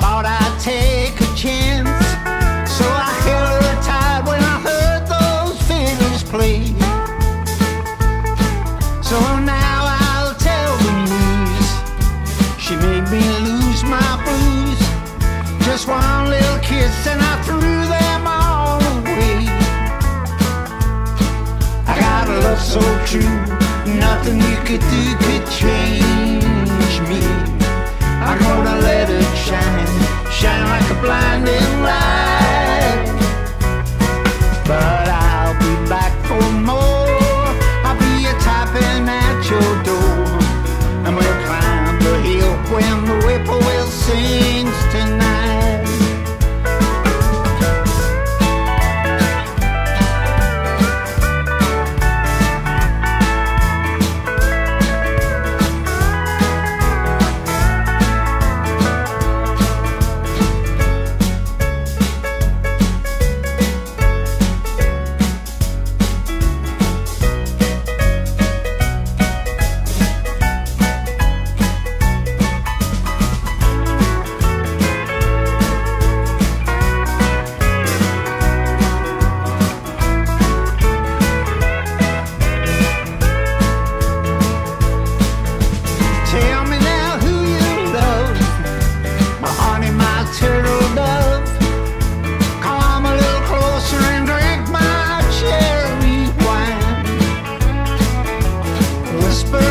Thought I'd take a chance, so I held her tight when I heard those fiddles play. So now I'll tell the news. She made me lose my blues. Just one little kiss and I threw them all away. I got a love so true, nothing you could do could change me. I'm gonna let blinding. whisper.